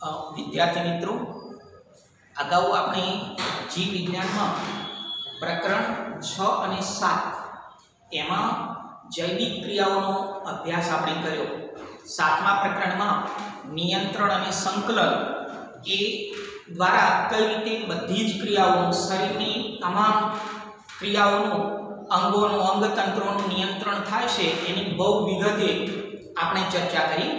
વિદ્યાર્થી મિત્રો, અગાઉ આપણે જીવ વિજ્ઞાનમાં પ્રકરણ છ અને સાત, એમાં જૈવિક ક્રિયાઓનો અભ્યાસ આપણે કર્યો. સાતમા પ્રકરણમાં નિયંત્રણ અને સંકલન એ દ્વારા કઈ રીતે બધી જ ક્રિયાઓનું શરીરની તમામ ક્રિયાઓનું અંગોનું, અંગતંત્રોનું નિયંત્રણ થાય છે, એની બહુ વિગતે આપણે ચર્ચા કરી.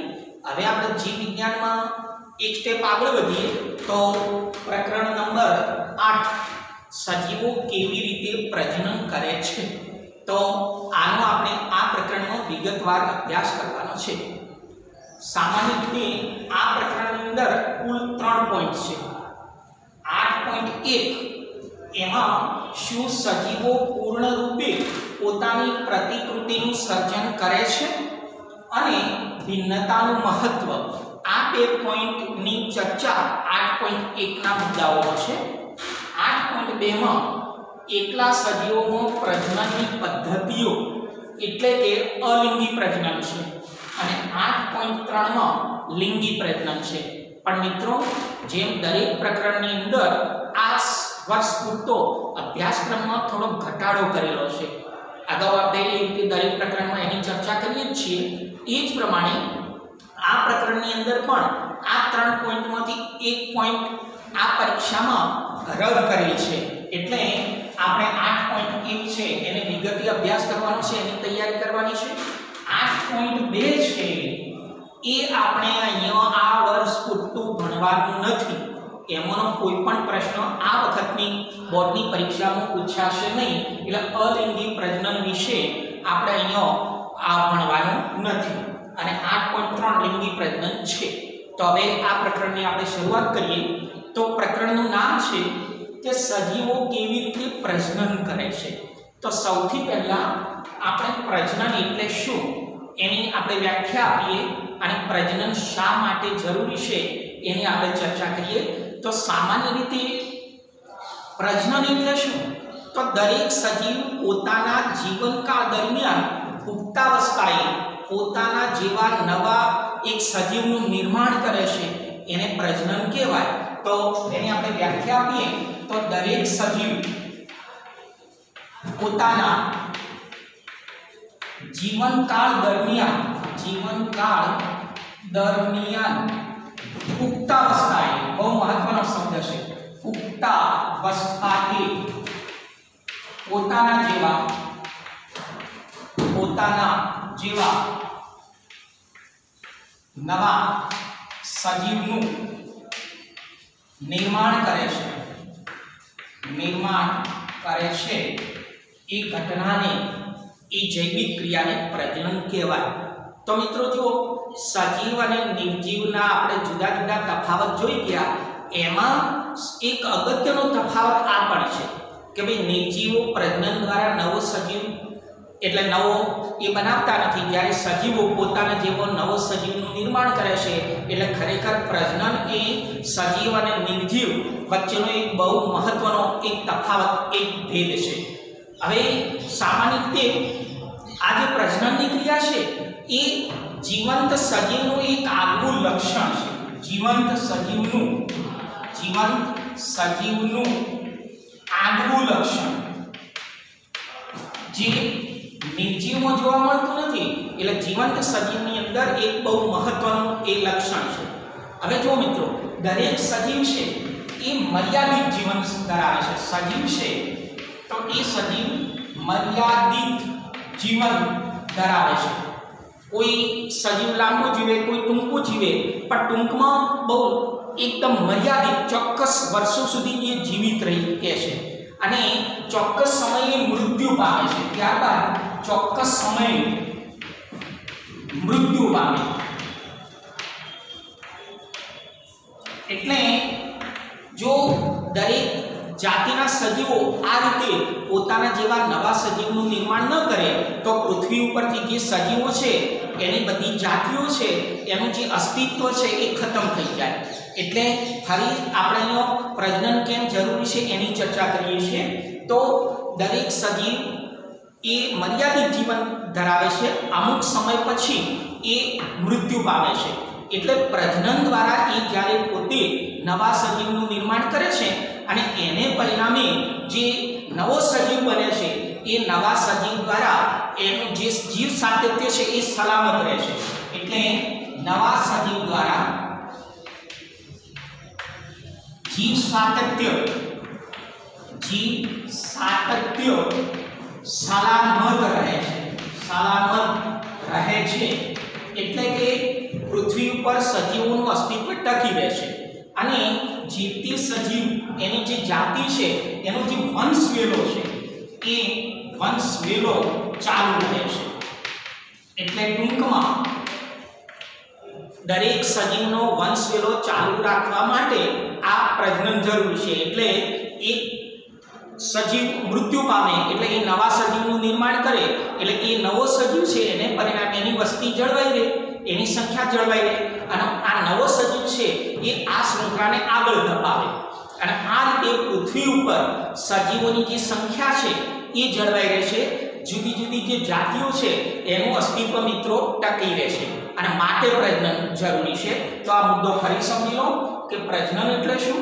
હવે આપણે જીવ વિજ્ઞાનમાં એક સ્ટેપ આગળ વધીએ તો પ્રકરણ નંબર આઠ. સજીવો કેવી રીતે પ્રજનન કરે છે? તો આનો આપણે આ પ્રકરણનો વિગતવાર અભ્યાસ કરવાનો છે. સામાન્ય રીતે આ પ્રકરણની અંદર કુલ ત્રણ પોઈન્ટ છે. આઠ પોઈન્ટ એક, એમાં શું સજીવો પૂર્ણ રૂપે પોતાની પ્રતિકૃતિનું સર્જન કરે છે? અને ભિન્નતાનું મહત્વ આ બે પોઈન્ટની ચર્ચા આઠ પોઈન્ટ એકના મુદ્દાઓ છે. આઠ પોઈન્ટ બેમાં એકલા સજીવોમાં પ્રજનનની પદ્ધતિઓ એટલે કે અલિંગી પ્રજનન છે અને આઠ પોઈન્ટ ત્રણમાં લિંગી પ્રજનન છે. પણ મિત્રો, જેમ દરેક પ્રકરણની અંદર આ વર્ષ પૂરતો અભ્યાસક્રમમાં થોડો ઘટાડો કરેલો છે. અગાઉ આપણે એ રીતે દરેક પ્રકરણમાં એની ચર્ચા કરીએ જ છીએ. એ જ પ્રમાણે આ પ્રકરણની અંદર પણ આ ત્રણ પોઈન્ટમાંથી એક પોઈન્ટ આ પરીક્ષામાં રદ કરેલ છે. એટલે આપણે આઠ પોઈન્ટ એક છે, એને વિગતી અભ્યાસ કરવાનો છે, એની તૈયારી કરવાની છે. આઠ પોઈન્ટ બે છે, એ આપણે અહીંયા આ વર્ષ પૂરતું ભણવાનું નથી. એમાંનો કોઈ પણ પ્રશ્ન આ વખતની બોર્ડની પરીક્ષામાં પૂછાશે નહીં. એટલે અલિંગી પ્રજનન વિશે આપણે અહીંયા આ ભણવાનું નથી. અને આઠ પોઈન્ટ ત્રણ લિંગી પ્રજનન છે. તો હવે આ પ્રકરણની આપણે શરૂઆત કરીએ. તો પ્રકરણનું નામ છે કે સજીવો કેવી રીતે પ્રજનન કરે છે. તો સૌથી પહેલા આપણે પ્રજનન એટલે શું? એની આપણે વ્યાખ્યા આપીએ. અને પ્રજનન શા માટે જરૂરી છે એની આપણે ચર્ચા કરીએ. તો સામાન્ય રીતે પ્રજનન એટલે શું? તો દરેક સજીવ પોતાના જીવનકાળ દરમિયાન પુખ્તાવસ્થાએ પોતાના જેવા નવા એક સજીવનું નિર્માણ કરે છે, એને પ્રજનન કહેવાય. તો એની આપણે વ્યાખ્યા આપીએ, તો દરેક સજીવ પોતાના જીવનકાળ દરમિયાન જીવનકાળ દરમિયાન પુખ્તાવસ્થાએ બહુ મહત્વનો શબ્દ છે પુખ્તાવસ્થાએ પોતાના જેવા, પોતાના જેવા. નવા સજીવનું નિર્માણ કરે છે. નિર્માણ કરે છે. એ ઘટનાને, એ જૈવિક ક્રિયાને પ્રજનન કહેવાય. તો મિત્રો જો સજીવ અને નિર્જીવના આપણે જુદા જુદા તફાવત જોઈ ગયા. એમાં એક અગત્યનો તફાવત આ પણ છે કે ભાઈ નિર્જીવો પ્રજનન દ્વારા નવો સજીવ એટલે નવો એ બનાવતા નથી. જ્યારે સજીવો પોતાના જેવો નવો સજીવનું નિર્માણ કરે છે, એટલે ખરેખર પ્રજનન એ સજીવ અને નિર્જીવ વચ્ચેનો એક બહુ મહત્વનો એક તફાવત, એક ભેદ છે. હવે સામાન્ય રીતે આ જે પ્રજનનની ક્રિયા છે, એ જીવંત સજીવનું એક આગવું લક્ષણ છે. જીવંત સજીવનું જીવંત સજીવનું આગવું લક્ષણ. જે નિર્જીવમાં જોવા મળતું નથી. એટલે જીવંત સજીવની અંદર એક બહુ મહત્વનું એ લક્ષણ છે. હવે જો મિત્રો, દરેક સજીવ છે એ મર્યાદિત જીવન ધરાવે છે. સજીવ છે તો એ સજીવ મર્યાદિત જીવન ધરાવે છે. કોઈ સજીવ લાંબુ જીવે, કોઈ ટૂંકું જીવે, પણ ટૂંકમાં બહુ એકદમ મર્યાદિત, ચોક્કસ વર્ષો સુધી એ જીવિત રહી કે છે. અને ચોક્કસ સમયે મૃત્યુ પામે છે. ત્યારબાદ ચોક્કસ સમયે મૃત્યુ પામે. એટલે જો દરેક જાતિના સજીવો આ રીતે પોતાના જેવા નવા સજીવનું નિર્માણ ન કરે, તો પૃથ્વી ઉપરથી જે સજીવો છે, એની બધી જાતિઓ છે, એનું જે અસ્તિત્વ છે, એ ખતમ થઈ જાય. એટલે ફરી આપણે અહીંયા પ્રજનન કેમ જરૂરી છે એની ચર્ચા કરીએ છીએ. તો દરેક સજીવ એ મર્યાદિત જીવન ધરાવે છે. અમુક સમય પછી એ મૃત્યુ પામે છે. એટલે પ્રજનન દ્વારા એ જ્યારે પોતે નવા સજીવનું નિર્માણ કરે છે અને એને પરિણામે જે નવો સજીવ બને છે, એ નવા સજીવ દ્વારા એનું જે જીવ સાતત્ય છે એ સલામત રહે છે. એટલે નવા સજીવ દ્વારા જીવ સાતત્ય જીવ સાતત્ય સલામત રહે છે. સલામત રહે છે એટલે કે પૃથ્વી ઉપર સજીવોનું અસ્તિત્વ ટકી રહે છે. અને જીવતી સજીવ એની જે જાતિ છે, એનો જે વંશ વેલો છે, એ વંશ વેલો ચાલુ રહે છે. એટલે ટૂંકમાં દરેક સજીવનો વંશવેલો ચાલુ રાખવા માટે આ પ્રજનન જરૂરી છે. એટલે એક સજીવ મૃત્યુ પામે એટલે એ નવા સજીવનું નિર્માણ કરે એટલે એ નવો સજીવ છે એને પરિણામે એની વસ્તી જળવાઈ રહે, એની સંખ્યા જળવાઈ રહે અને આ નવો સજીવ છે એ આ શૃંખલાને આગળ ધપાવે. અને આ રીતે પૃથ્વી ઉપર સજીવોની જે સંખ્યા છે એ જળવાઈ રહેશે જુદી જુદી જે જાતિઓ છે એનું અસ્તિત્વ મિત્રો ટકી રહેશે અને માટે પ્રજનન જરૂરી છે. તો આ મુદ્દો ફરી સમજી લો કે પ્રજનન એટલે શું?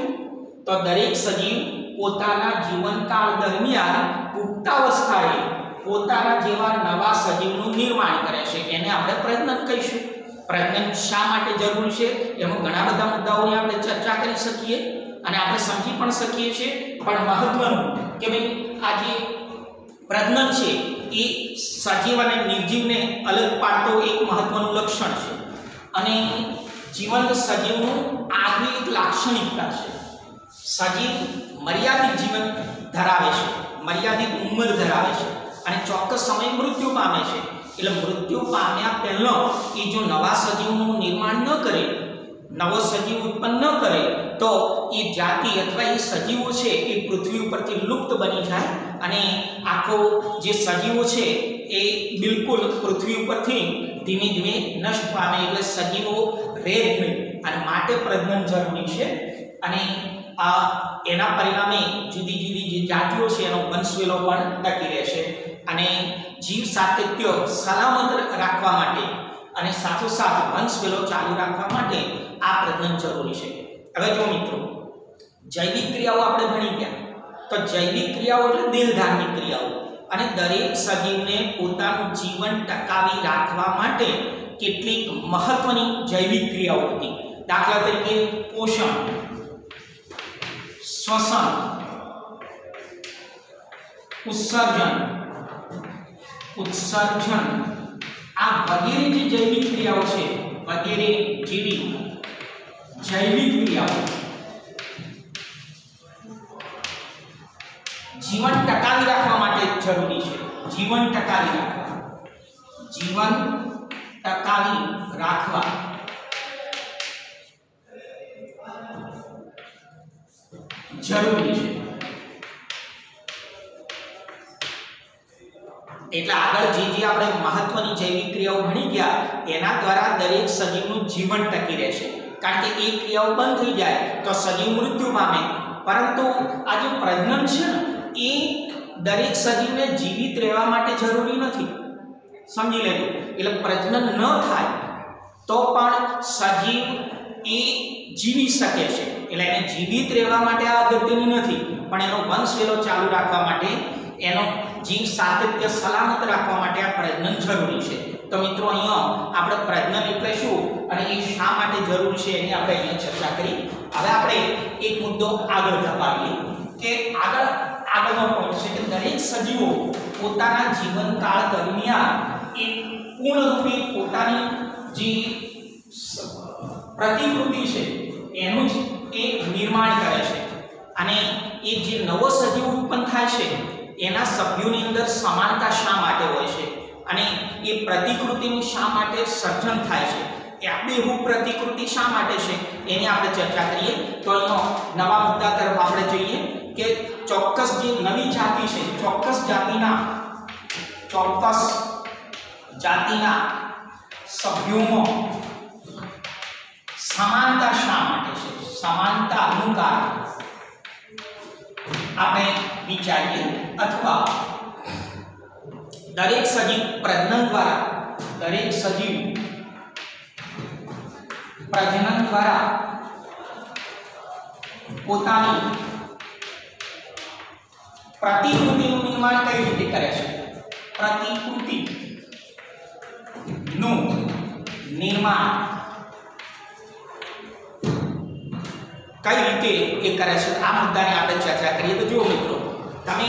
તો દરેક સજીવ પોતાના જીવનકાળ દરમિયાન પુખ્તાવસ્થાએ પોતાના જેવા નવા સજીવનું નિર્માણ કરે છે. એને આપણે પ્રજનન કહીશું. પ્રજનન શા માટે જરૂરી છે? એમાં ઘણા બધા મુદ્દાઓની આપણે ચર્ચા કરી શકીએ અને આપણે સમજી પણ શકીએ છીએ. પણ મહત્વનું કે ભાઈ, આ જે પ્રજનન છે, એ સજીવ અને નિર્જીવને અલગ પાડતો એક મહત્વનું લક્ષણ છે. અને જીવંત સજીવનું આગવી એક લાક્ષણિકતા છે. સજીવ મર્યાદિત જીવન ધરાવે છે. મર્યાદિત ઉંમર ધરાવે છે. અને ચોક્કસ સમય મૃત્યુ પામે છે. એટલે મૃત્યુ પામ્યા પહેલો એ જો નવા સજીવનું નિર્માણ ન કરે, નવો સજીવ ઉત્પન્ન ન કરે, તો એ જાતિ અથવા એ સજીવો છે એ પૃથ્વી ઉપરથી લુપ્ત બની જાય અને આખો જે સજીવો છે એ બિલકુલ પૃથ્વી ઉપરથી ધીમે ધીમે નષ્ટ પામે. એટલે સજીવો રહે જ નહીં અને માટે પ્રજનન જરૂરી છે. અને આ એના પરિણામે જુદી જુદી જે જાતિઓ છે એનો વંશવેલો પણ ટકી રહેશે. અને જીવ સાતત્ય સલામત રાખવા માટે અને સાથોસાથ વંશવેલો ચાલુ રાખવા માટે આ પ્રજનન જરૂરી છે. હવે જો મિત્રો, જૈવિક ક્રિયાઓ આપણે ભણી ગયા. તો જૈવિક ક્રિયાઓ એટલે દેહધાર્મિક ક્રિયાઓ. અને દરેક સજીવને પોતાનું જીવન ટકાવી રાખવા માટે કેટલીક મહત્વની જૈવિક ક્રિયાઓ હતી. દાખલા તરીકે પોષણ. શ્વસન. ઉત્સર્જન. ઉત્સર્જન. આ વગેરે જે જૈવિક ક્રિયાઓ છે, વગેરે જેવી જૈવિક ક્રિયાઓ. જીવન ટકાવી રાખવા માટે જરૂરી છે. જીવન ટકાવી રાખવા. જીવન ટકાવી રાખવા. જરૂરી છે. એટલે આગળ જે જે આપણે મહત્વની જૈવિક ક્રિયાઓ ભણી ગયા, એના દ્વારા દરેક સજીવનું જીવન ટકી રહેશે કારણ કે એ ક્રિયાઓ બંધ થઈ જાય તો સજીવ મૃત્યુ પામે. પરંતુ આ જે પ્રજનન છે ને, એ દરેક સજીવને જીવિત રહેવા માટે જરૂરી નથી. સમજી લેજો. એટલે પ્રજનન ન થાય તો પણ સજીવ એ જીવી શકે છે. એટલે એને જીવિત રહેવા માટે આ અગત્યનું નથી, પણ એનો વંશવેલો ચાલુ રાખવા માટે, એનો જીવ સાતત્ય સલામત રાખવા માટે આ પ્રજનન જરૂરી છે. તો મિત્રો, અહીંયા આપણે પ્રજનન એટલે શું અને એ શા માટે જરૂરી છે એની આપણે અહીંયા ચર્ચા કરી. હવે આપણે એક મુદ્દો આગળ ધપાવીએ કે આગળ, આગળનો પોઈન્ટ છે કે દરેક સજીવો પોતાના જીવનકાળ દરમિયાન એક પૂર્ણરૂપે પોતાની જે પ્રતિકૃતિ છે, એનું જ એ નિર્માણ કરે છે. અને એ જે નવો સજીવ ઉત્પન્ન થાય છે, એના સભ્યોની અંદર સમાનતા શા માટે હોય છે? અને એ પ્રતિકૃતિનું શા માટે સર્જન થાય છે? એ હું પ્રતિકૃતિ શા માટે છે? એની આપણે ચર્ચા કરીએ. તો એનો નવા મુદ્દા તરફ આપણે જોઈએ કે ચોક્કસ જે નવી જાતિ છે, ચોક્કસ જાતિના ચોક્કસ જાતિના સભ્યોમાં સમાનતા શા માટે છે સમાનતાનું કારણ આપણે વિચારીએ અથવા દરેક સજીવ પ્રજનન દ્વારા દરેક સજીવ પ્રજનન દ્વારા પોતાની પ્રતિકૃતિનું નિર્માણ કઈ રીતે કરે છે? પ્રતિકૃતિ નું નિર્માણ કઈ રીતે એ કરે છે? આ મુદ્દાને આપણે ચર્ચા કરીએ. તો જુઓ મિત્રો, તમે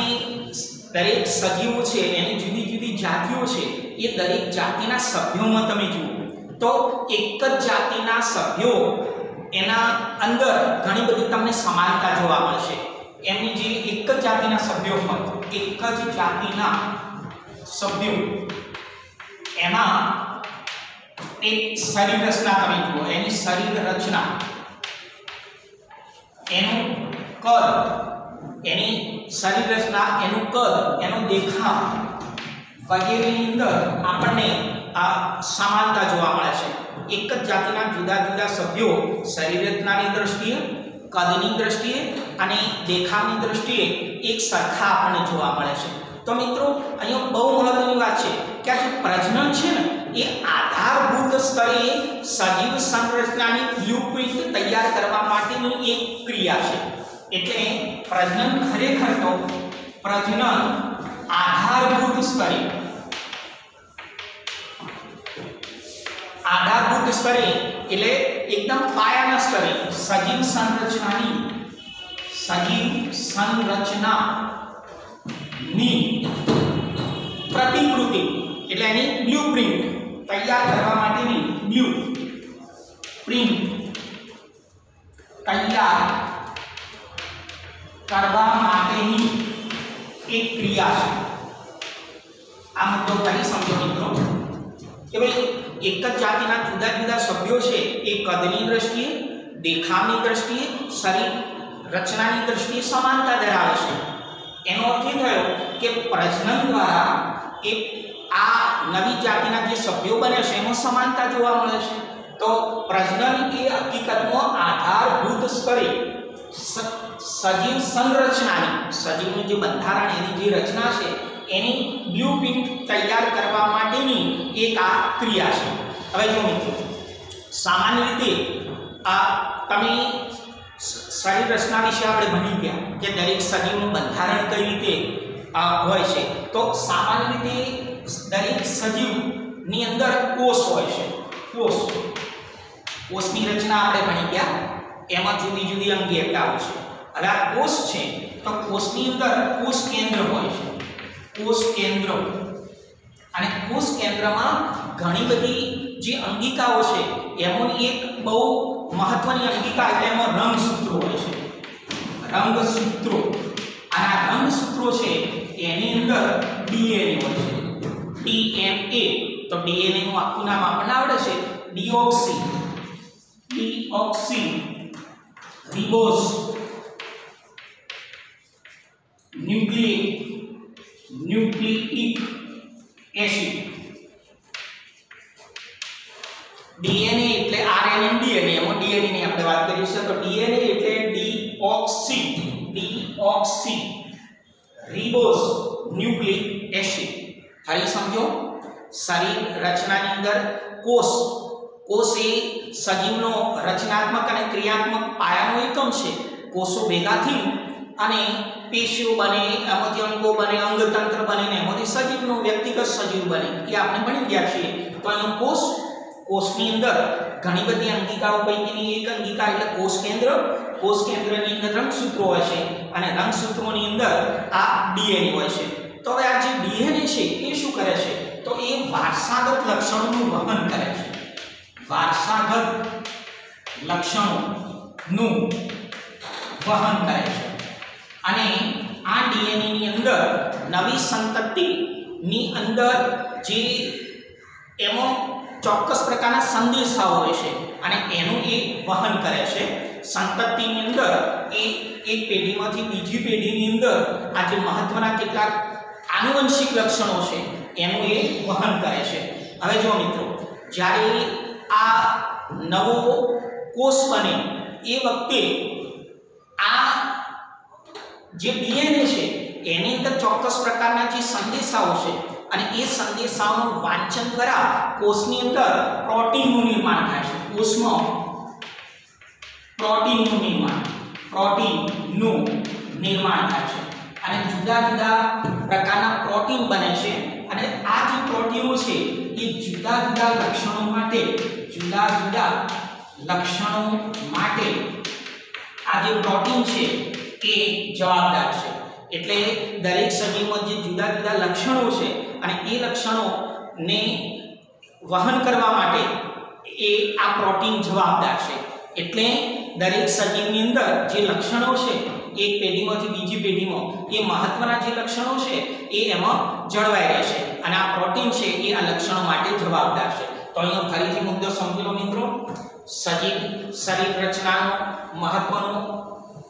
દરેક સજીવો છે એની જુદી જુદી જાતિઓ છે, એ દરેક જાતિના સભ્યોમાં તમે જુઓ. તો એક જ જાતિના સભ્યો એના અંદર ઘણી બધી તમને સમાનતા જોવા મળશે. એમની જે એક જ જાતિના સભ્યો હોય, એક જ જાતિના સભ્યો, એમાં એક શરીર રચના તમે જુઓ. એની શરીર રચના એનું કદ, એની શરીર રચના એનું કદ, એનો દેખાવ વગેરેની અંદર આપણને આ સમાનતા જોવા મળે છે. એક જ જાતિના જુદા જુદા સભ્યો શરીર રચનાની દ્રષ્ટિએ, કદની દ્રષ્ટિએ અને દેખાવની દ્રષ્ટિએ એક સરખા આપણને જોવા મળે છે. તો મિત્રો, અહીંયા બહુ મહત્વની વાત છે કે આ જે પ્રજનન છે ને, એ સ્તરે સજીવ સંરચનાની બ્લુપ્રિન્ટ તૈયાર કરવા માટેની એક ક્રિયા છે. એટલે પ્રજનન ખરેખર તો પ્રજનન આધારભૂત સ્તરે. આધારભૂત સ્તરે એટલે એકદમ પાયાના સ્તરે સજીવ સંરચનાની, સજીવ સંરચના ની પ્રતિકૃતિ. એટલે એની બ્લુપ્રિન્ટ. તૈયાર કરવા માટેની બ્લુ પ્રિન્ટ તૈયાર કરવા માટેની એક ક્રિયા છે આ મુદ્દો ફરી સમજો મિત્રો કે ભાઈ એક જ જાતિના જુદા જુદા સભ્યો છે એ કદની દ્રષ્ટિએ દેખાવની દ્રષ્ટિએ શરીર રચનાની દ્રષ્ટિએ સમાનતા ધરાવે છે એનો અર્થ એ થયો કે પ્રજનન દ્વારા એ આ નવી જાતિના જે સભ્યો બને છે, એમાં સમાનતા જોવા મળે છે. તો પ્રજનન એ હકીકતમાં આધારભૂત સ્તરે સજીવ સંરચનાની, સજીવનું જે બંધારણ એની જે રચના છે, એની બ્લુપ્રિન્ટ તૈયાર કરવા માટેની એક આ ક્રિયા છે. હવે જો મિત્રો, સામાન્ય રીતે આ તમે શરીર રચના વિશે આપણે ભણી ગયા કે દરેક સજીવનું બંધારણ કઈ રીતે હોય છે. તો સામાન્ય રીતે દરેક સજીવની અંદર કોષ હોય છે. કોષ. કોષની રચના આપણે ભણી ગયા. એમાં જુદી જુદી અંગેટાઓ છે. હવે આ કોષ છે તો કોષની અંદર કોષ કેન્દ્ર હોય છે. કોષ કેન્દ્ર. અને કોષ કેન્દ્રમાં ઘણી બધી જે અંગિકાઓ છે, એમાંની એક બહુ મહત્વની અંગિકા એટલે એમાં રંગસૂત્રો હોય છે. રંગસૂત્રો. અને આ રંગસૂત્રો છે, એની અંદર ડીએનએ હોય છે. ડીએનએ તો ડીએનએ નું આખું નામ આપણને આવડે છે. Deoxy deoxy ribose nucleic nucleic acid DNA એટલે આરએનએ ડીએનએ એમાં ડીએનએ ની આપણે વાત કરી છે તો ડીએનએ એટલે deoxy deoxy ribose nucleic acid ફરી સમજો. શરીર રચનાની અંદર કોષ કોષ એ સજીવનો રચનાત્મક અને ક્રિયાત્મક પાયાનો એકમ છે. કોષો ભેગા થઈ અને પેશીઓ બને, એમાંથી અંગો બને, અંગતંત્ર બને ને એમાંથી સજીવનો વ્યક્તિગત સજીવ બને, એ આપણે ભણી ગયા છીએ. તો અહીં કોષ, કોષની અંદર ઘણી બધી અંગિકાઓ પૈકીની એક અંગિકા એટલે કોષ કેન્દ્ર. કોષ કેન્દ્રની અંદર રંગસૂત્રો હોય છે અને રંગસૂત્રોની અંદર આ ડીએનએ હોય છે. તો હવે આ જે ડીએનએ છે એ શું કરે છે? તો એ વારસાગત લક્ષણોનું વહન કરે છે. વારસાગત લક્ષણોનું વહન કરે છે. અને આ ડીએનએ ની અંદર નવી સંતતિની અંદર જે એમાં ચોક્કસ પ્રકારના સંદેશાઓ હોય છે અને એનું એ વહન કરે છે. સંતતિની અંદર એ એક પેઢીમાંથી બીજી પેઢીની અંદર આ જે મહત્વના કેટલાક આનુવંશિક લક્ષણો છે, એનું એ વહન કરે છે. હવે જો મિત્રો, જ્યારે આ નવો કોષ બને, એ વખતે આ જે ડીએનએ છે, એની અંદર ચોક્કસ પ્રકારના જે સંદેશાઓ છે, અને એ સંદેશાઓનું વાંચન દ્વારા કોષની અંદર પ્રોટીનનું નિર્માણ થાય છે. કોષમાં પ્રોટીનનું નિર્માણ પ્રોટીનનું નિર્માણ થાય છે. અને જુદા જુદા પ્રકારના પ્રોટીન બને છે. અને આ જે પ્રોટીનો છે, એ જુદા જુદા લક્ષણો માટે, જુદા જુદા લક્ષણો માટે આ જે પ્રોટીન છે, એ જવાબદાર છે. એટલે દરેક સજીવમાં જે જુદા જુદા લક્ષણો છે અને એ લક્ષણોને વહન કરવા માટે એ આ પ્રોટીન જવાબદાર છે. એટલે દરેક સજીવની અંદર જે લક્ષણો છે એક પેઢીમાંથી બીજી પેઢીમાં એ મહત્વના જે લક્ષણો છે, એ એમાં જળવાઈ રહેશે અને આ પ્રોટીન છે, એ આ લક્ષણો માટે જવાબદાર છે. તો અહીંયા ફરીથી મુદ્દો સમજી લો મિત્રો. સજીવ શરીર રચનાનો મહત્વનો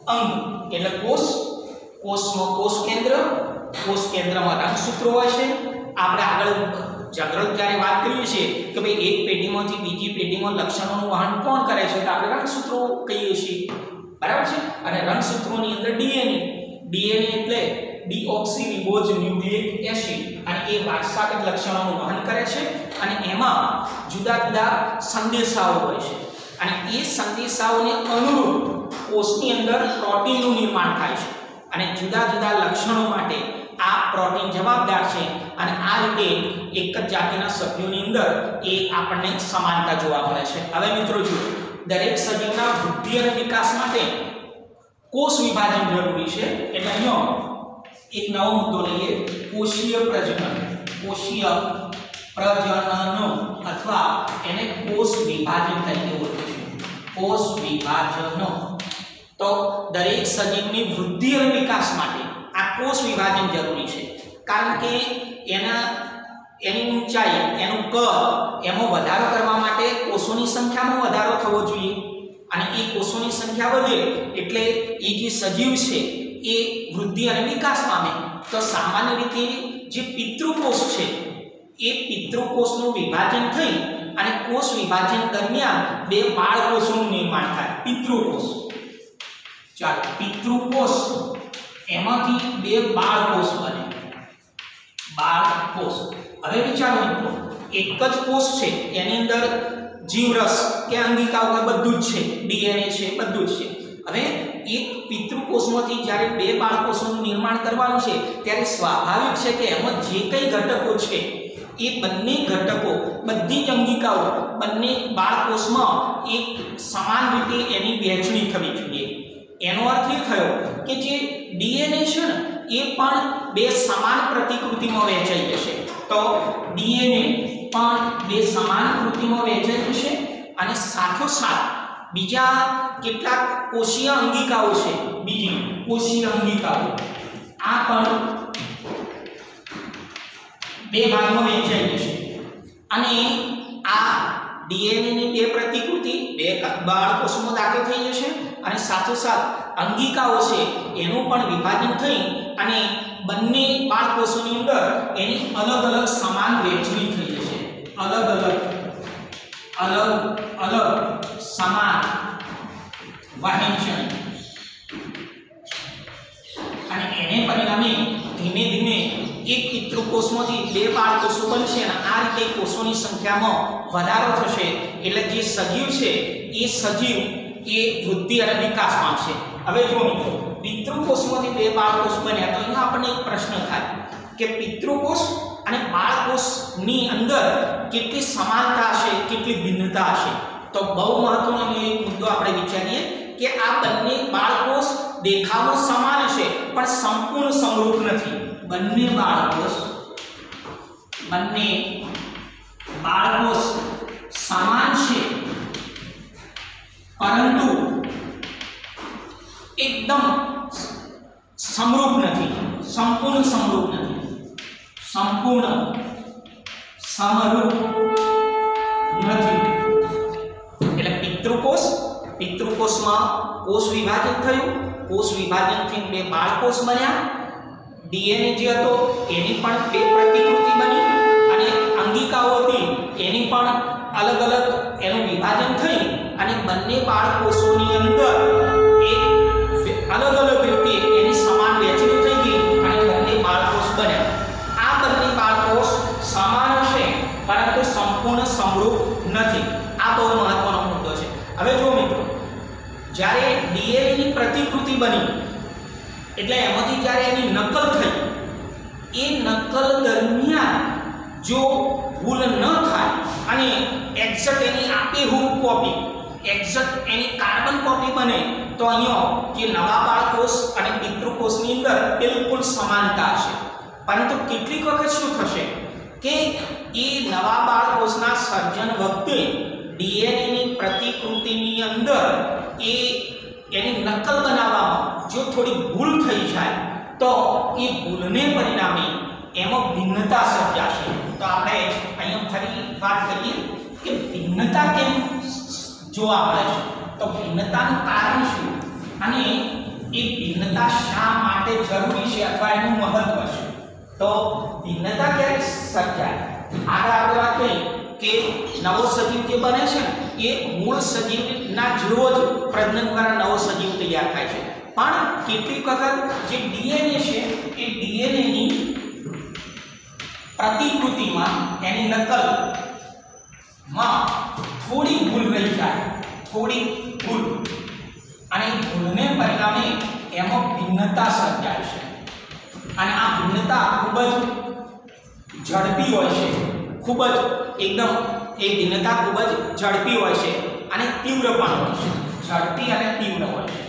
અંગ એટલે કોષ. કોષનો કોષ કેન્દ્ર, કોષ કેન્દ્રમાં રંગસૂત્રો હોય છે. આપણે આગળ જનરલ જ્યારે વાત કરીએ છીએ કે ભાઈ એક પેઢીમાંથી બીજી પેઢીમાં લક્ષણોનું વહન કોણ કરે છે? તો આપણે રંગસૂત્રો કહીએ છીએ. બરાબર છે? અને રંગસૂત્રોની અંદર ડીએનએ. ડીએનએ એટલે ડીઓક્સીરિબોઝ ન્યુક્લિક એસિડ. અને એ વારસાગત લક્ષણોનું વહન કરે છે અને એમાં જુદા જુદા સંદેશાઓ હોય છે. અને એ સંદેશાઓને અનુરૂપ કોષની અંદર પ્રોટીનનું નિર્માણ થાય છે. અને જુદા જુદા લક્ષણો માટે આ પ્રોટીન જવાબદાર છે. અને આ રીતે એક જ જાતિના સભ્યોની અંદર એ આપણને સમાનતા જોવા મળે છે. હવે મિત્રો જુઓ. દરેક સજીવના વૃદ્ધિ અને વિકાસ માટે કોષ વિભાજન જરૂરી છે. એટલે અહીંયા એક નવો મુદ્દો લઈએ. કોષીય પ્રજનન કોષીય પ્રજનન અથવા એને કોષ વિભાજન તરીકે ઓળખીશું કોષ વિભાજન. તો દરેક સજીવની વૃદ્ધિ અને વિકાસ માટે આ કોષ વિભાજન જરૂરી છે. કારણ કે એના એની ઊંચાઈ, એનું કદ એમાં વધારો કરવા માટે કોષોની સંખ્યામાં વધારો થવો જોઈએ. અને એ કોષોની સંખ્યા વધે એટલે એ જે સજીવ છે, એ વૃદ્ધિ અને વિકાસ પામે. તો સામાન્ય રીતે જે પિતૃકોષ છે, એ પિતૃકોષનું વિભાજન થઈ અને કોષ વિભાજન દરમિયાન બે બાળકોષોનું નિર્માણ થાય. પિતૃકોષ. ચાલો, પિતૃકોષ, એમાંથી બે બાળકોષ બને. બાળકોષ. હવે વિચારો મિત્રો, એક જ કોષ છે, એની અંદર જીવરસ કે અંગિકાઓ કે બધું જ છે, ડીએનએ છે, બધું જ છે. હવે એક પિતૃકોષમાંથી જ્યારે બે બાળકોષોનું નિર્માણ કરવાનું છે, ત્યારે સ્વાભાવિક છે કે એમાં જે કંઈ ઘટકો છે, એ બંને ઘટકો, બધી જ અંગિકાઓ, બંને બાળકોષમાં એક સમાન રીતે એની વહેંચણી થવી જોઈએ. એનો અર્થ એ થયો કે જે ડીએનએ છે ને, એ પણ બે સમાન પ્રતિકૃતિમાં વહેંચાઈ જશે. તો ડીએનએ પણ બે સમાન કૃતિમાં વહેંચાયું છે અને સાથોસાથ બીજા કેટલાક કોષીય અંગિકાઓ છે, બીજી કોષીય અંગિકાઓ, આ પણ બે ભાગમાં વહેંચાઈ છે અને આ ડીએનએ ની બે પ્રતિકૃતિ, બે બાળકોષમાં દાખલ થઈ જશે. અને સાથોસાથ અંગિકાઓ છે, એનું પણ વિભાજન થઈ અને બંને કોષોની અંદર એની અલગ અલગ સમાન વહેંચણી થઈ જશે. અલગ અલગ અલગ અલગ સમાન વહેંચણી. અને એને પરિણામે ધીમે ધીમે એક પિતૃકોષમાંથી બે બાળકોષો બનશે અને આ રીતે કોષોની સંખ્યામાં વધારો થશે. એટલે જે સજીવ છે, એ સજીવ એ વૃદ્ધિ અને વિકાસ પામશે હવે જો મિત્રો, પિતૃકોષમાંથી બે બાળકોષ બન્યા તો અહીંયા આપણને એક પ્રશ્ન થાય કે પિતૃકોષ અને બાળકોષની અંદર કેટલી સમાનતા હશે કેટલી ભિન્નતા હશે તો બહુ મહત્વનો એક મુદ્દો આપણે વિચારીએ કે આ બંને બાળકોષ દેખાવો સમાન છે, પણ સંપૂર્ણ સમરૂપ નથી. બંને બાળકોષ બંને બાળકોષ સમાન છે. પરંતુ એકદમ સમરૂપ નથી, સંપૂર્ણ સમરૂપ નથી. સંપૂર્ણ સમરૂપ નથી. એટલે પિતૃકોષ, પિતૃકોષમાં કોષ વિભાજન થયું. કોષ વિભાજનથી બે બાળકોષ બન્યા. ડીએનએ જે હતો, એની પણ બે પ્રતિકૃતિ બની અને અંગિકાઓ હતી એની પણ અલગ અલગ એનું વિભાજન થઈ અને બંને બાળકોષોની અંદર એક અલગ અલગ રીતે એની સમાન વહેંચણી થઈ ગઈ અને બંને બાળકોષ બન્યા. આ બંને બાળકોષ સમાન હશે, પરંતુ સંપૂર્ણ સમરૂપ નથી. આ બહુ મહત્વનો મુદ્દો છે. હવે જો મિત્રો, જ્યારે ડીએનએ ની પ્રતિકૃતિ બની, એટલે એમાંથી જ્યારે એની નકલ થઈ, એ નકલ દરમિયાન જો ભૂલ ન થાય અને એક્ઝેક્ટ એની આપેહૂબ કોપી એક્ઝેક્ટ એની કાર્બન કોપી બને, તો અહીંયા કે નવા બાળકોષ અને પિતૃકોષની અંદર બિલકુલ સમાનતા હશે પરંતુ કેટલીક વખત શું થશે કે એ નવા બાળકોષના સર્જન વખતે ડીએનએ ની પ્રતિકૃતિની અંદર એ એની નકલ બનાવવામાં જો થોડી ભૂલ થઈ જાય, તો એ ભૂલને પરિણામે એમાં ભિન્નતા સર્જાશે. તો આપણે અહીંયા ફરી વાત કરીએ કે ભિન્નતા કેમ જોવા મળે છે. તો ભિન્નતાનું કારણ શું? અને એ ભિન્નતા શા માટે જરૂરી છે અથવા એનું મહત્વ છે? તો ભિન્નતા ક્યારેક સર્જાય આગળ આપણે વાત કરી કે નવો સજીવ જે બને છે ને, એ મૂળ સજીવના જેવો જ પ્રજનન દ્વારા નવો સજીવ તૈયાર થાય છે. પણ કેટલીક વખત જે ડીએનએ છે, એ ડીએનએની પ્રતિકૃતિમાં એની નકલ માં થોડી ભૂલ રહી જાય થોડી ભૂલ. અને ભૂલને પરિણામે એમાં ભિન્નતા સર્જાય છે. અને આ ભિન્નતા ખૂબ જ ઝડપી હોય છે. ખૂબ જ એકદમ એ ભિન્નતા ખૂબ જ ઝડપી હોય છે. અને તીવ્ર પણ હોય છે. ઝડપી અને તીવ્ર હોય છે.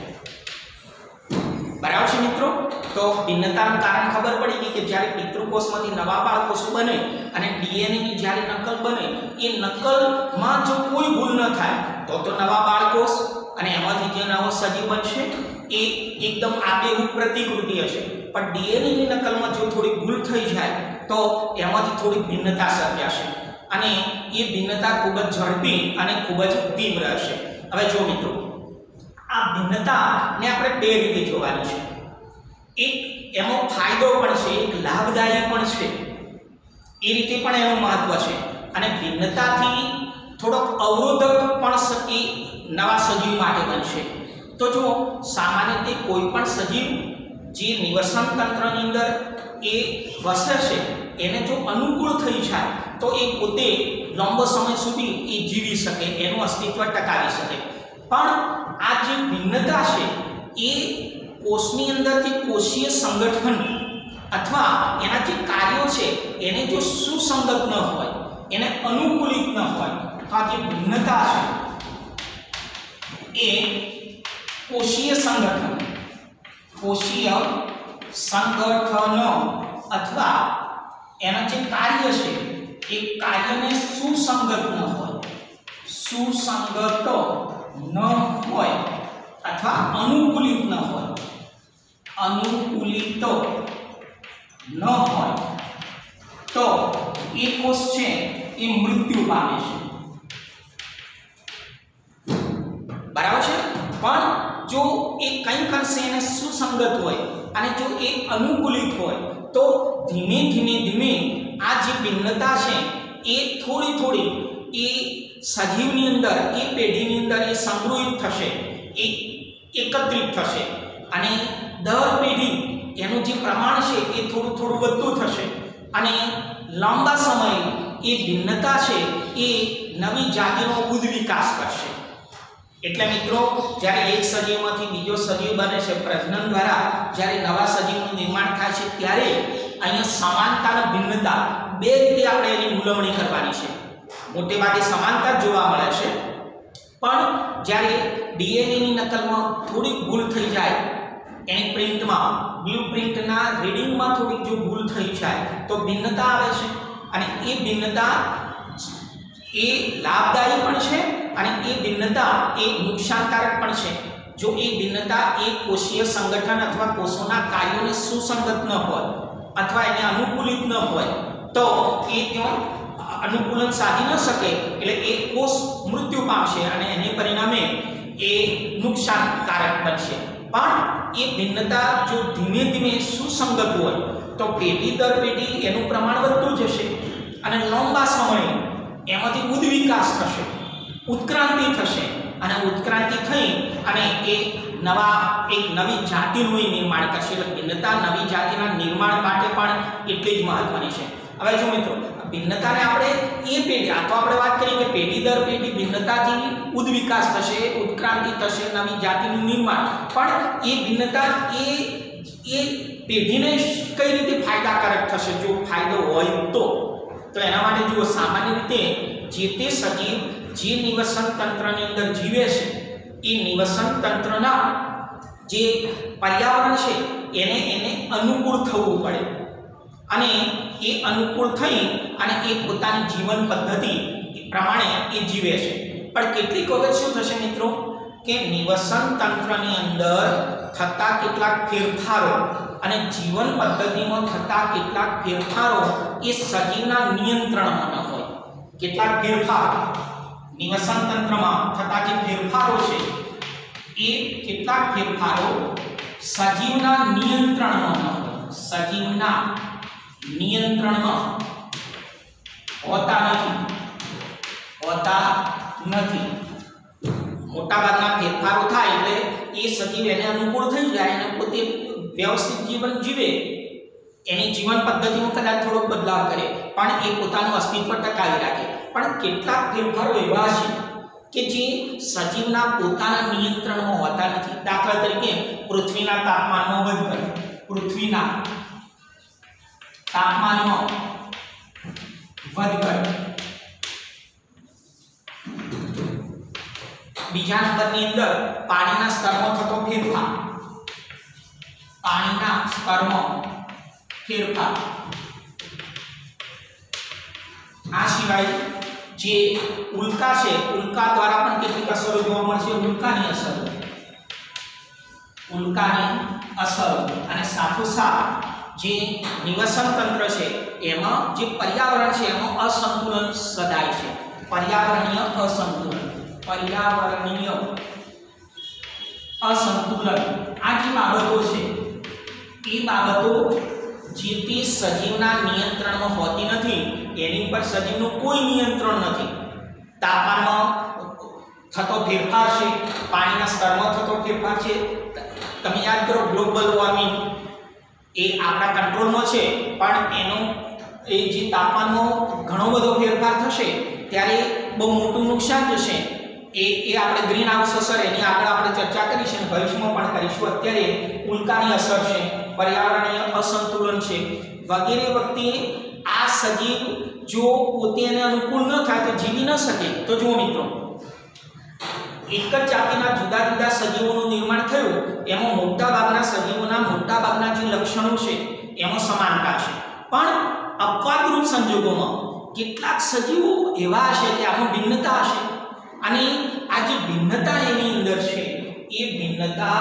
બરાબર છે મિત્રો? તો ભિન્નતાનું કારણ ખબર પડી ગઈ કે જ્યારે પિતૃકોષમાંથી નવા બાળકોષો બને અને ડીએનએની જ્યારે નકલ બને, એ નકલમાં જો કોઈ ભૂલ ન થાય, તો તો નવા બાળકોષ અને એમાંથી જે નવો સજીવ બનશે, એ એકદમ આબેહૂબ પ્રતિકૃતિ હશે. પણ ડીએનએની નકલમાં જો થોડી ભૂલ થઈ જાય, તો એમાંથી થોડી ભિન્નતા સર્જાશે. અને એ ભિન્નતા ખૂબ જ ઝડપી અને ખૂબ જ તીવ્ર હશે. હવે જો મિત્રો આ ભિન્નતાને આપણે બે રીતે જોવાની છે. એક, એનો ફાયદો પણ છે, એક લાભદાયી પણ છે. એ રીતે પણ એનું મહત્વ છે. અને ભિન્નતાથી થોડોક અવરોધક પણ એ નવા સજીવ માટે બનશે. તો જો સામાન્ય રીતે કોઈ પણ સજીવ જે નિવસન તંત્રની અંદર એ વસે છે, એને જો અનુકૂળ થઈ જાય, તો એ પોતે લાંબો સમય સુધી એ જીવી શકે, એનું અસ્તિત્વ ટકાવી શકે. પણ આ જે ભિન્નતા છે, એ કોષની અંદરથી કોષીય સંગઠન અથવા એના જે કાર્યો છે, એને જો સુસંગત ન હોય, એને અનુકૂલિત ન હોય, તો આ જે ભિન્નતા છે, એ કોષીય સંગઠન કોષીય સંગઠન અથવા એના જે કાર્ય છે, એ કાર્યને સુસંગત ન હોય. સુસંગત ન હોય અથવા અનુકૂલિત ન હોય. અનુકૂલિત ન હોય તો એ કોષ છે એ મૃત્યુ પામે છે. બરાબર છે? પણ જો એ કંઈક અંશે એને સુસંગત હોય અને જો એ અનુકૂલિત હોય તો ધીમે ધીમે ધીમે આ જે ભિન્નતા છે એ થોડી થોડી એ સજીવની અંદર, એ પેઢીની અંદર એ સંગ્રહિત થશે, એ એકત્રિત થશે. અને દર પેઢી એનું જે પ્રમાણ છે, એ થોડું થોડું વધતું થશે. અને લાંબા સમય એ ભિન્નતા છે, એ નવી જાતિનો વિકાસ કરશે. એટલે મિત્રો, જ્યારે એક સજીવમાંથી બીજો સજીવ બને છે પ્રજનન દ્વારા, જ્યારે નવા સજીવનું નિર્માણ થાય છે, ત્યારે અહીંયા સમાનતા અને ભિન્નતા, બે રીતે આપણે એની મુલવણી કરવાની છે. મોટે ભાગે સમાનતા જોવા મળે છે. પણ જ્યારે ડીએનએની નકલમાં થોડીક ભૂલ થઈ જાય, એની પ્રિન્ટમાં બ્લુ પ્રિન્ટના રીડિંગમાં થોડીક જો ભૂલ થઈ જાય, તો ભિન્નતા આવે છે. અને એ ભિન્નતા એ લાભદાયી પણ છે અને એ ભિન્નતા એ નુકસાનકારક પણ છે. જો એ ભિન્નતા એ કોષીય સંગઠન અથવા કોષોના કાર્યોને સુસંગત ન હોય અથવા એને અનુકૂલિત ન હોય, તો એ ત્યાં અનુકૂલન સાધી ન શકે એટલે એ કોષ મૃત્યુ પામશે અને એને પરિણામે એ નુકસાનકારક બનશે. પણ એ ભિન્નતા જો ધીમે ધીમે સુસંગત હોય, તો પેઢી દર પેઢી એનું પ્રમાણ વધતું જશે અને લાંબા સમયે એમાંથી ઉદ્વિકાસ થશે, ઉત્ક્રાંતિ થશે અને ઉત્ક્રાંતિ થઈ અને એ નવા, એક નવી જાતિનું નિર્માણ કરશે. એટલે ભિન્નતા નવી જાતિના નિર્માણ માટે પણ એટલી જ મહત્વની છે. હવે જો મિત્રો ભિન્નતાને આપણે એ પેઢી, આ તો આપણે વાત કરીએ કે પેઢી દર પેઢી ભિન્નતાથી ઉદ્વિકાસ થશે, ઉત્ક્રાંતિ થશે, નવી જાતિનું નિર્માણ. પણ એ ભિન્નતા એ એ પેઢીને કઈ રીતે ફાયદાકારક થશે? જો ફાયદો હોય તો. તો એના માટે જુઓ, સામાન્ય રીતે જે તે સજીવ, જે નિવસન તંત્રની અંદર જીવે છે, એ નિવસન તંત્રના જે પર્યાવરણ છે, એને એને અનુકૂળ થવું પડે. અને એ અનુકૂળ થઈ અને એ પોતાની જીવન પદ્ધતિ પ્રમાણે એ જીવે છે. પણ કેટલીક વખત શું થશે મિત્રો? કે નિવસન તંત્રની અંદર થતા કેટલાક ફેરફારો અને જીવન પદ્ધતિમાં થતા કેટલાક ફેરફારો એ સજીવના નિયંત્રણમાં ન હોય. કેટલાક ફેરફાર નિવસન તંત્રમાં થતા જે ફેરફારો છે, એ કેટલાક ફેરફારો સજીવના નિયંત્રણમાં ન હોય. સજીવના નિયંત્રણમાં હોતા નથી. હોતા નથી. મોટાભાગના ફેરફારો થાય એટલે એ સજીવ એને અનુકૂળ થઈ જાય અને પોતે વ્યવસ્થિત જીવન જીવે. એની જીવન પદ્ધતિમાં કદાચ થોડોક બદલાવ કરે, પણ એ પોતાનું અસ્તિત્વ ટકાવી રાખે. પણ કેટલાક ફેરફારો એવા છે કે જે સજીવના પોતાના નિયંત્રણમાં હોતા નથી. દાખલા તરીકે પૃથ્વીના તાપમાનમાં વધારે પૃથ્વીના તાપમાનમાં વધઘટ. બીજા નંબરની અંદર પાણીના સ્તરમાં થતો ફેરફાર. પાણીના સ્તરમાં ફેરફાર. આ સિવાય જે ઉલ્કા છે, ઉલ્કા દ્વારા પણ કેટલીક અસરો જોવા મળશે, ઉલ્કાની અસર. ઉલ્કાની અસર અને સાથોસાથ જે નિવસન તંત્ર છે, એમાં જે પર્યાવરણ છે, એમાં અસંતુલન સદાય છે. પર્યાવરણીય અસંતુલન. પર્યાવરણીય અસંતુલન. આ જે બાબતો છે, એ બાબતો જે તે સજીવના નિયંત્રણમાં હોતી નથી, એની ઉપર સજીવનું કોઈ નિયંત્રણ નથી. તાપમાનમાં થતો ફેરફાર છે, પાણીના સ્તરમાં થતો ફેરફાર છે. તમે યાદ કરો, ગ્લોબલ વોર્મિંગ. એ આપણા કંટ્રોલમાં છે, પણ એનો એ જે તાપમાનનો ઘણો બધો ફેરફાર થશે, ત્યારે બહુ મોટું નુકસાન થશે. એ એ આપણે ગ્રીન હાઉસ અસર, એની આગળ આપણે ચર્ચા કરીશું અને ભવિષ્યમાં પણ કરીશું. અત્યારે ઉલ્કાની અસર છે, પર્યાવરણીય અસંતુલન છે, વગેરે વખતે આ સજીવ જો પોતે એને અનુકૂળ ન થાય તો જીવી ન શકે. તો જુઓ મિત્રો એક જ જાતિના જુદા જુદા સજીવોનું નિર્માણ થયું, એમાં મોટા ભાગના સજીવોના મોટા ભાગના જે લક્ષણો છે, એમાં સમાનતા છે. પણ અપવાદરૂપ સંજોગોમાં કેટલાક સજીવો એવા હશે કે આમાં ભિન્નતા હશે? અને આ જે ભિન્નતા એની અંદર છે, એ ભિન્નતા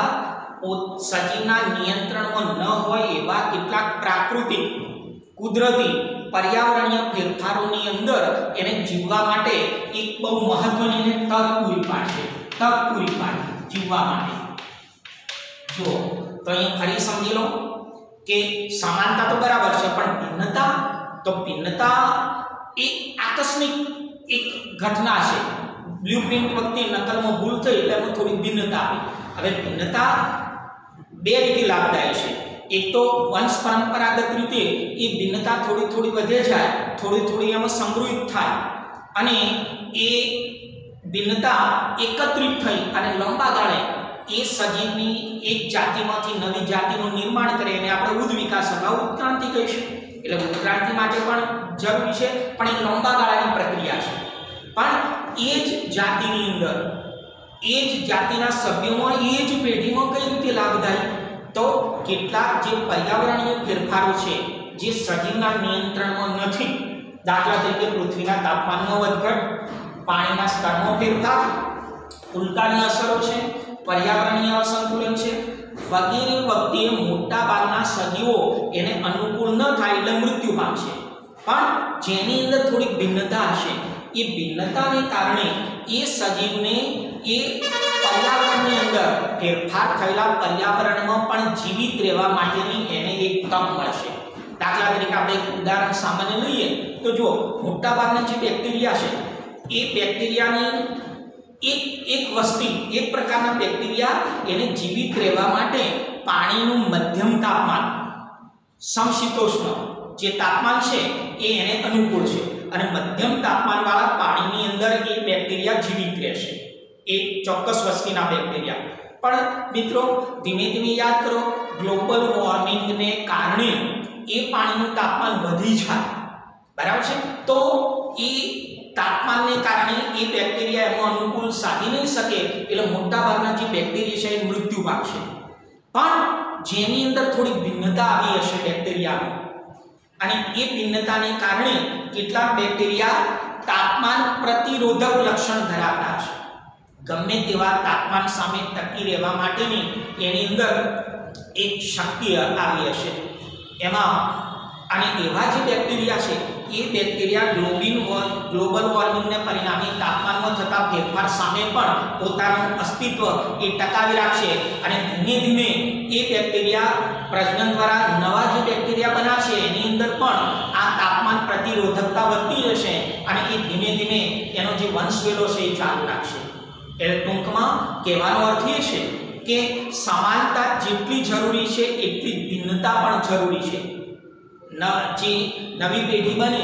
સજીવના નિયંત્રણમાં ન હોય એવા કેટલાક પ્રાકૃતિક, કુદરતી પર્યાવરણીય ફેરફારોની અંદર એને જીવવા માટે એક બહુ મહત્વની એને તક પૂરી પાડશે તક પૂરી પાડે જીવવા માટે. જો, તો અહીં ફરી સમજી લો કે સમાનતા તો બરાબર છે, પણ ભિન્નતા, તો ભિન્નતા એ આકસ્મિક એક ઘટના છે. બ્લુપ્રિન્ટ વખતે નકલમાં ભૂલ થઈ એટલે એમાં થોડી ભિન્નતા આવી. હવે ભિન્નતા બે રીતે લાભદાયી છે. એક તો વંશ પરંપરાગત રીતે એ ભિન્નતા થોડી થોડી વધે જાય, થોડી થોડી એમાં સંગ્રહિત થાય. અને એ ભિન્નતા એકત્રિત થઈ અને લાંબા ગાળે એ સજીવની એક જાતિમાંથી નવી જાતિનું નિર્માણ કરે એને આપણે ઉદ્વિકાસ અથવા ઉત્ક્રાંતિ કહીશું. એટલે ઉત્ક્રાંતિ માટે પણ જરૂરી છે, પણ એ લાંબા ગાળાની પ્રક્રિયા છે. પણ એ જ જાતિની અંદર, એ જ જાતિના સભ્યોમાં, એ જ પેઢીમાં કઈ રીતે લાભદાયી? તો કેટલાક જે પર્યાવરણીય ફેરફારો છે, જે સજીવના નિયંત્રણમાં નથી, દાખલા તરીકે પૃથ્વીના તાપમાનનો વધઘટ, પાણીના સ્તરનો ફેરફાર, ઉલ્કાની અસરો છે, પર્યાવરણીય અસંતુલન છે, વગેરે વખતે મોટા ભાગના સજીવો એને અનુકૂળ ન થાય એટલે મૃત્યુ પામશે પણ જેની અંદર થોડીક ભિન્નતા હશે એ ભિન્નતાને કારણે એ સજીવને એ પર્યાવરણની અંદર ફેરફાર થયેલા પર્યાવરણમાં પણ જીવિત રહેવા માટેની એને એક તક મળશે. દાખલા તરીકે આપણે એક ઉદાહરણ સામાન્ય લઈએ તો જુઓ, મોટાભાગના જે બેક્ટેરિયા છે, એ બેક્ટેરિયાની એક એક વસ્તી, એક પ્રકારના બેક્ટેરિયા એને જીવિત રહેવા માટે પાણીનું મધ્યમ તાપમાન, સમશીતોષ્ણ જે તાપમાન છે, એ એને અનુકૂળ છે. અને મધ્યમ તાપમાનવાળા પાણીની અંદર એ બેક્ટેરિયા જીવિત રહેશે. એ ચોક્કસ વસ્તીના બેક્ટેરિયા. પણ મિત્રો, ધીમે ધીમે યાદ કરો, ગ્લોબલ વોર્મિંગને કારણે એ પાણીનું તાપમાન વધી જાય. બરાબર છે? તો એ તાપમાનને કારણે એ બેક્ટેરિયા એમાં અનુકૂળ સાધી નહીં શકે, એટલે મોટાભાગના જે બેક્ટેરિયા છે એ મૃત્યુ પામશે પણ જેની અંદર થોડી ભિન્નતા આવી હશે બેક્ટેરિયામાં અને એ ભિન્નતાને કારણે કેટલાક બેક્ટેરિયા તાપમાન પ્રતિરોધક લક્ષણ ધરાવતા છે. ગમે તેવા તાપમાન સામે ટકી રહેવા માટેની એની અંદર એક શક્તિ આવી હશે. એમાં અને એવા જે બેક્ટેરિયા છે, એ બેક્ટેરિયા ગ્લોબિન ગ્લોબલ વોર્મિંગને પરિણામે તાપમાનમાં થતા ફેરફાર સામે પણ પોતાનું અસ્તિત્વ એ ટકાવી રાખશે અને ધીમે ધીમે એ બેક્ટેરિયા પ્રજનન દ્વારા નવા જે બેક્ટેરિયા બનાવશે, એની અંદર પણ આ તાપમાન પ્રતિરોધકતા વધતી જશે અને એ ધીમે ધીમે એનો જે વંશવેલો છે એ ચાલુ રાખશે. એટલે ટૂંકમાં કહેવાનો અર્થ એ છે કે સમાનતા જેટલી જરૂરી છે, એટલી ભિન્નતા પણ જરૂરી છે. જે નવી પેઢી બને,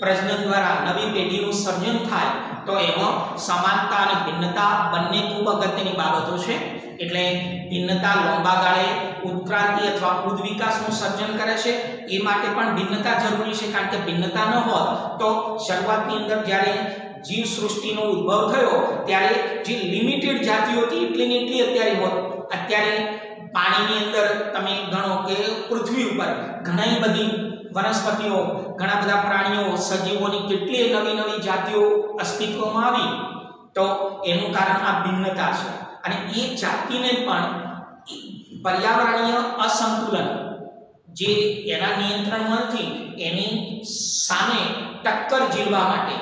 પ્રજનન દ્વારા નવી પેઢીનું સર્જન થાય, તો એમાં સમાનતા અને ભિન્નતા બંને ખૂબ અગત્યની બાબતો છે. એટલે ભિન્નતા લાંબા ગાળે ઉત્ક્રાંતિ અથવા ઉદ્વિકાસનું સર્જન કરે છે. એ માટે પણ ભિન્નતા જરૂરી છે. કારણ કે ભિન્નતા ન હોત, તો શરૂઆતની અંદર જ્યારે જીવ સૃષ્ટિનો ઉદ્ભવ થયો, ત્યારે જે લિમિટેડ જાતિઓ હતી, એટલી ને એટલી અત્યારે હોત. અત્યારે પાણીની અંદર તમે ગણો કે પૃથ્વી ઉપર ઘણી બધી વનસ્પતિઓ, ઘણા બધા પ્રાણીઓ, સજીવોની કેટલી નવી નવી જાતિઓ અસ્તિત્વમાં આવી, તો એનું કારણ આ ભિન્નતા છે. અને એ જાતિને પણ પર્યાવરણીય અસંતુલન જે એના નિયંત્રણમાં નથી એની સામે ટક્કર જીવવા માટે,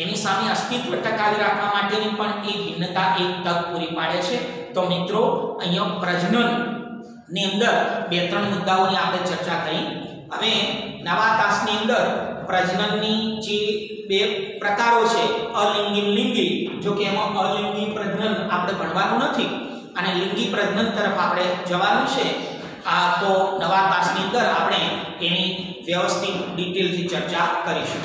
એની સામે અસ્તિત્વ ટકાવી રાખવા માટેની પણ એ ભિન્નતા એક તક પૂરી પાડે છે. તો મિત્રો, અહીંયા પ્રજનનની અંદર બે, ત્રણ મુદ્દાઓની આપણે ચર્ચા કરી હવે નવા તાસની અંદર પ્રજનનની જે બે પ્રકારો છે, અલિંગી લિંગી, જો કે એમાં અલિંગી પ્રજનન આપણે ભણવાનું નથી, અને લિંગી પ્રજનન તરફ આપણે જવાનું છે, આ તો નવા તાસની અંદર આપણે એની વ્યવસ્થિત ડિટેલથી ચર્ચા કરીશું.